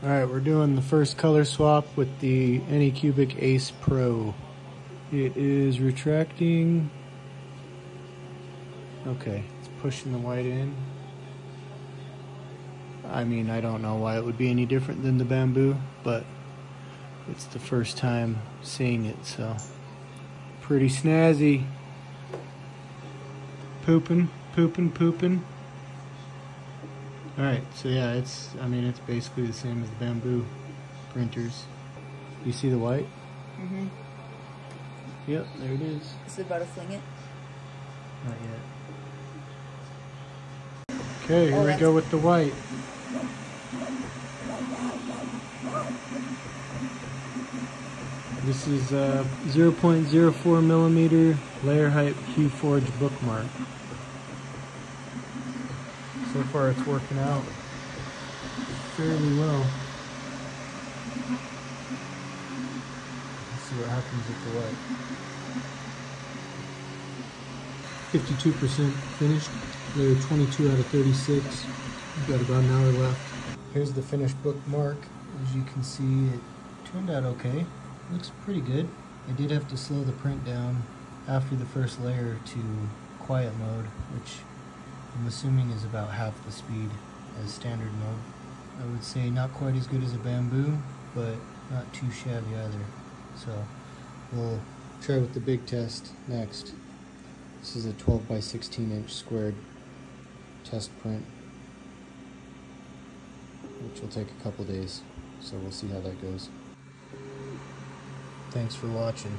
Alright, we're doing the first color swap with the Anycubic Ace Pro. It is retracting. Okay, it's pushing the white in. I mean, I don't know why it would be any different than the Bambu, but it's the first time seeing it, so pretty snazzy. Pooping, pooping, pooping. Alright, so yeah, it's, I mean, it's basically the same as the Bambu printers. You see the white? Mm-hmm. Yep, there it is. Is it about to fling it? Not yet. Okay, here Oh, we go with the white. This is a 0.04 millimeter layer height HueForge bookmark. So far it's working out fairly well. Let's see what happens with the light. 52% finished. Layer 22 out of 36. We've got about an hour left. Here's the finished bookmark. As you can see, it turned out okay. Looks pretty good. I did have to slow the print down after the first layer to quiet mode, which I'm assuming is about half the speed as standard mode. I would say not quite as good as a Bambu, but not too shabby either. So we'll try with the big test next. This is a 12 by 16 inch squared test print, which will take a couple days. So we'll see how that goes. Thanks for watching.